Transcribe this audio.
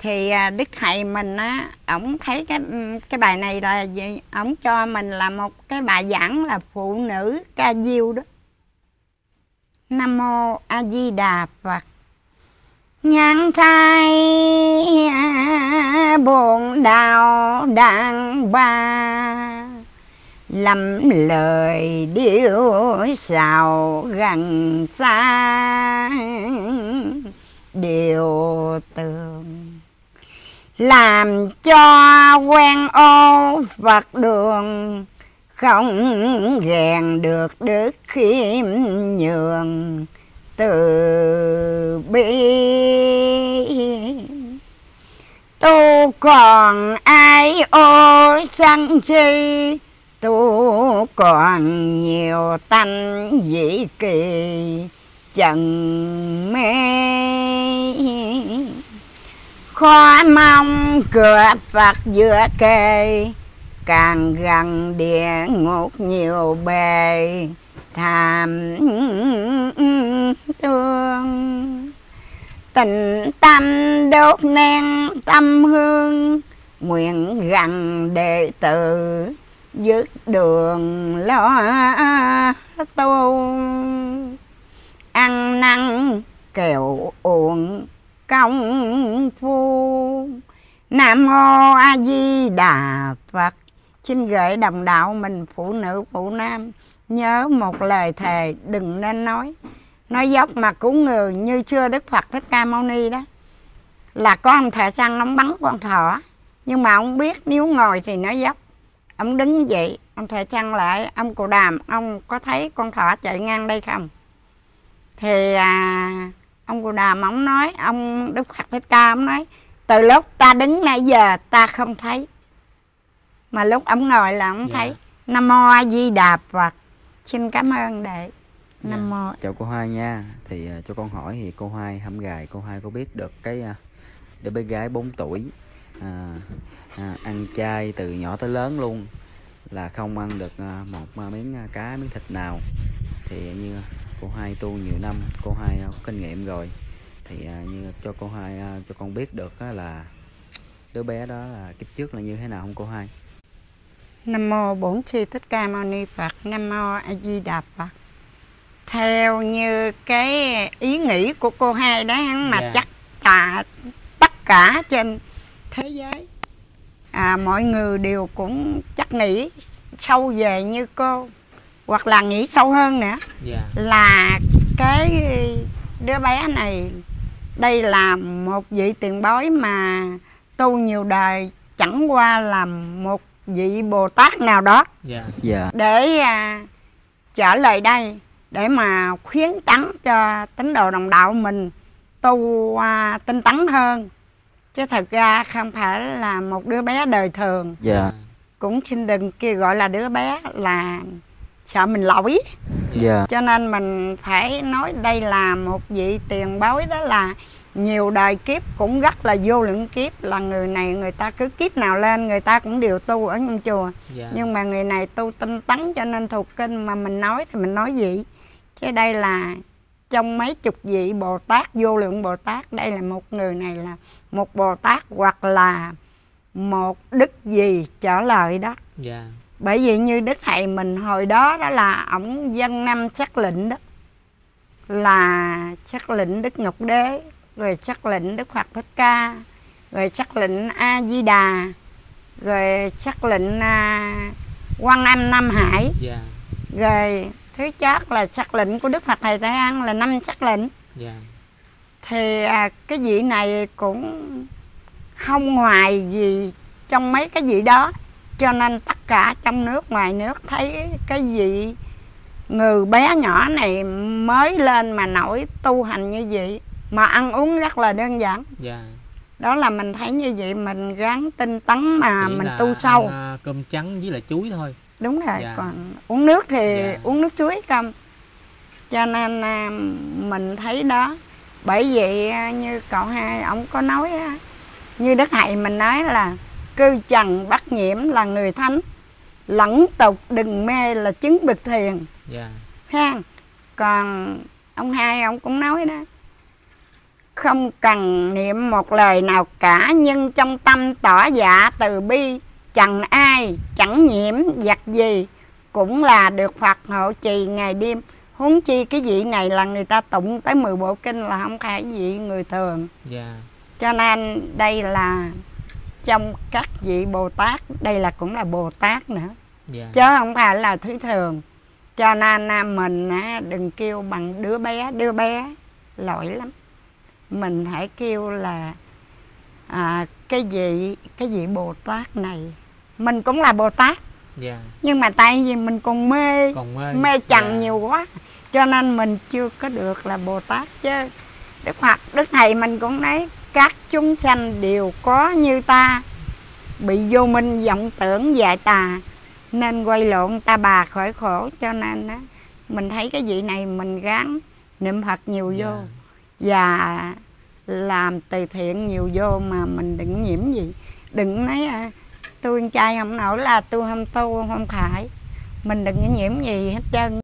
thì à, đức thầy mình á, ổng thấy cái cái bài này là gì? Ổng cho mình là một cái bài giảng là phụ nữ ca diêu đó. Nam mô a di đà phật. Nhang thai à, buồn đào đàn ba. Lắm lời điêu xào gần xa. Điều tường làm cho quen ô Phật đường, không ghen được đức khiêm nhường. Từ bi tu còn ai ô sân si tu còn nhiều tanh dĩ kỳ trần mê khó mong cửa Phật giữa kề càng gần địa ngục nhiều bề. Tham thương. Tình tâm đốt nén tâm hương. Nguyện gần đệ tử. Dứt đường lo tu. Ăn năn kẹo uống công phu. Nam mô a di đà phật. Xin gửi đồng đạo mình phụ nữ phụ nam nhớ một lời thề đừng nên nói. Nói dốc mà cứu người như xưa đức phật thích ca mâu ni đó. Là có ông thợ săn ông bắn con thỏ nhưng mà ông biết nếu ngồi thì nói dốc. Ông đứng dậy ông thợ săn lại ông cụ đàm ông có thấy con thỏ chạy ngang đây không? Thì à, ông cụ đàm ông nói ông đức phật thích ca ông nói từ lúc ta đứng nãy giờ ta không thấy. Mà lúc ông ngồi là ông Dạ. thấy nam mô a di đà phật. Xin cảm ơn đệ. Nam mô. Chào cô Hai nha. Thì à, cho con hỏi thì cô Hai hâm gài cô Hai có biết được cái à, đứa bé gái 4 tuổi à, à, ăn chay từ nhỏ tới lớn luôn là không ăn được à, một miếng cá miếng thịt nào? Thì như cô Hai tu nhiều năm cô Hai à, có kinh nghiệm rồi thì à, như cho cô Hai à, cho con biết được á là đứa bé đó là kiếp trước là như thế nào không cô Hai Nam mô Bổn Sư Thích Ca Mâu Ni Phật. Nam mô A Di Đà Phật. Theo như cái ý nghĩ của cô hai đó hắn mà Dạ. chắc cả tất cả trên thế giới à, mọi người đều cũng chắc nghĩ sâu về như cô hoặc là nghĩ sâu hơn nữa. Dạ. Là cái đứa bé này đây là một vị tiền bối mà tu nhiều đời chẳng qua là một vị Bồ Tát nào đó. Dạ. Dạ. Để à, trở lại đây để mà khuyến tấn cho tín đồ đồng đạo mình tu à, tinh tấn hơn. Chứ thật ra không phải là một đứa bé đời thường. Dạ. Cũng xin đừng kia gọi là đứa bé là sợ mình lỗi. Dạ. Cho nên mình phải nói đây là một vị tiền bối đó là nhiều đời kiếp cũng rất là vô lượng kiếp là người này người ta cứ kiếp nào lên người ta cũng đều tu ở trong chùa. Dạ. Nhưng mà người này tu tinh tấn cho nên thuộc kinh mà mình nói thì mình nói vậy. Chứ đây là trong mấy chục vị bồ tát vô lượng bồ tát đây là một người này là một bồ tát hoặc là một đức gì trở lại đó. Dạ bởi vì như đức thầy mình hồi đó đó là ổng dân năm sắc lệnh đó. Là sắc lệnh đức ngọc đế rồi sắc lệnh đức phật thích ca rồi sắc lệnh a di đà rồi sắc lệnh à, quan âm nam hải. Dạ. Rồi thứ chót là sắc lệnh của đức phật thầy tây an là năm sắc lệnh dạ. Thì à, cái vị này cũng không ngoài gì trong mấy cái vị đó cho nên tất cả trong nước ngoài nước thấy cái vị người bé nhỏ này mới lên mà nổi tu hành như vậy mà ăn uống rất là đơn giản. Dạ. Đó là mình thấy như vậy mình gắng tinh tấn mà Chỉ mình là tu sâu. ăn, à, cơm trắng với lại chuối thôi. Đúng rồi Dạ. còn uống nước thì Dạ. uống nước chuối không? Cho nên à, mình thấy đó bởi vậy à, như cậu hai ông có nói như đức thầy mình nói là cư trần bắt nhiễm là người thánh. Lẫn tục đừng mê là chứng bực thiền. Dạ. Ha còn ông hai ông cũng nói đó. Không cần niệm một lời nào cả nhưng trong tâm tỏ dạ từ bi chẳng ai chẳng nhiễm giặc gì cũng là được Phật hộ trì ngày đêm. Huống chi cái vị này là người ta tụng tới 10 bộ kinh là không phải vị người thường. Dạ. Cho nên đây là trong các vị Bồ Tát. Đây là cũng là Bồ Tát nữa. Dạ. Chứ không phải là thứ thường. Cho nên à, mình á, đừng kêu bằng đứa bé. Đứa bé lỗi lắm. Mình hãy kêu là à, cái vị cái vị Bồ Tát này. Mình cũng là Bồ Tát. Dạ. Nhưng mà tại vì mình còn mê còn mê. mê trần dạ. nhiều quá. Cho nên mình chưa có được là Bồ Tát chứ. Đức Phật Đức Thầy mình cũng nói các chúng sanh đều có như ta. Bị vô minh vọng tưởng dại tà nên quay lộn ta bà khỏi khổ. Cho nên á mình thấy cái vị này mình gắng niệm Phật nhiều Dạ. vô và làm từ thiện nhiều vô mà mình đừng nhiễm gì. Đừng nói à, tôi trai không nổi là tôi không tu không phải. Mình đừng nhiễm gì hết trơn